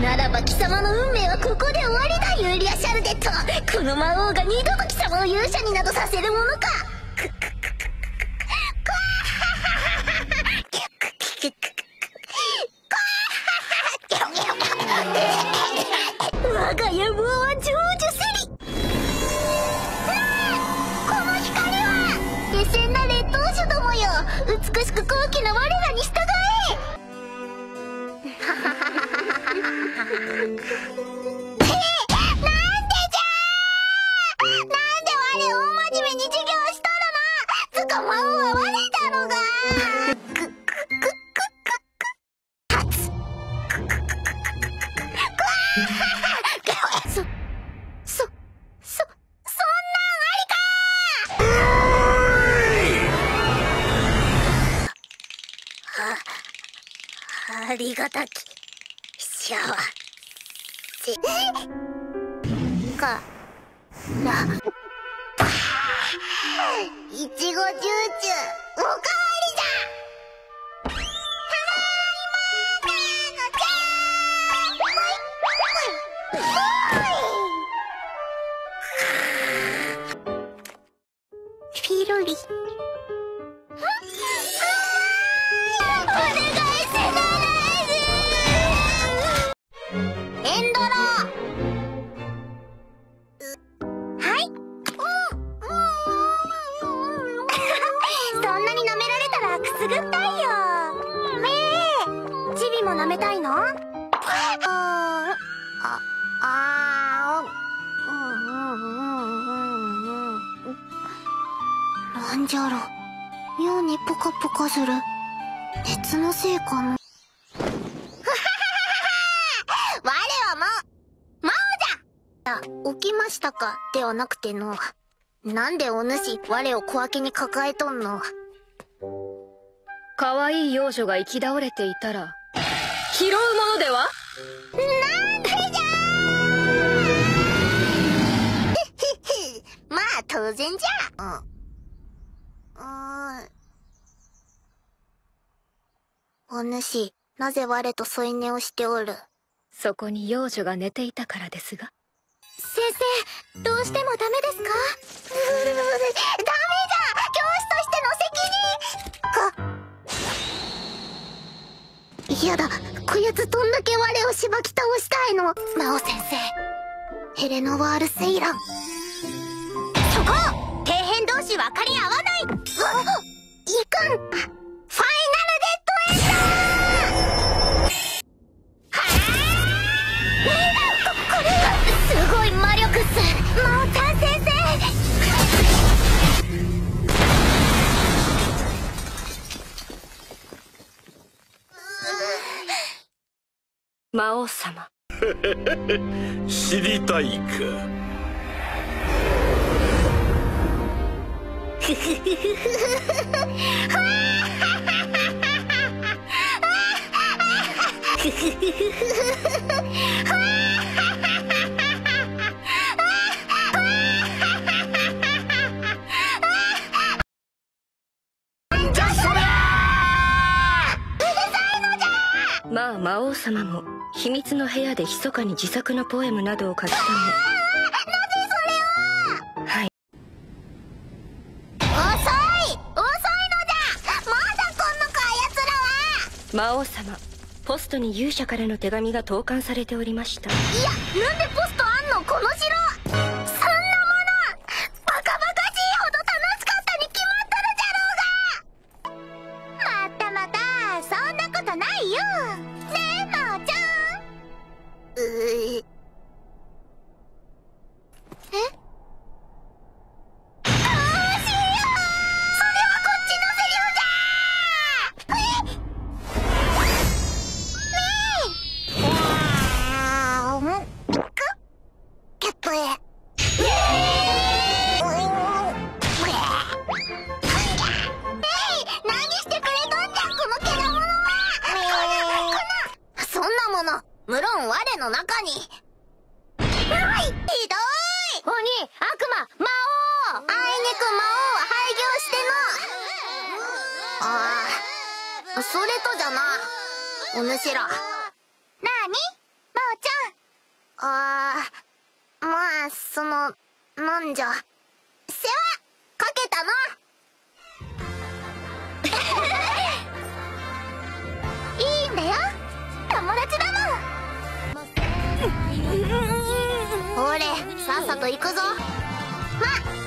ならば貴様の運命はここで終わりだユーリア・シャルデットこの魔王が二度と貴様を勇者になどさせるものか。くくくくくこわありがたき幸せし。か、な。いちごジューチュー、おかわり。あうんうんうんうんなんじゃろ。妙にポカポカする。熱のせいかな我は魔魔王じゃ起きましたかではなくてのなんでお主我を小分けに抱えとんの可愛い幼女が行き倒れていたら拾うものではなん然じゃ。うん。うん。お主なぜ我と添い寝をしておる？そこに幼女が寝ていたからですが。先生どうしてもダメですか？ダメだ。教師としての責任。か。嫌だ。こやつどんだけ我をしばき倒したいの？魔王先生。ヘレノワール・セイラン魔王様。知りたいか？まあ魔王様も秘密の部屋で密かに自作のポエムなどを書き溜め。はい。遅い!遅いのじゃ!まだこんのか奴らは!魔王様ポストに勇者からの手紙が投函されておりました。いやなんでポストあんの?この城の中に。はいひどい鬼、悪魔、魔王あいにく魔王は廃業してのああ、それとじゃな。お主ら。なに？ちゃん。ああ、まあ、その、なんじゃ。ほれさっさと行くぞ。ま